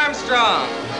Armstrong.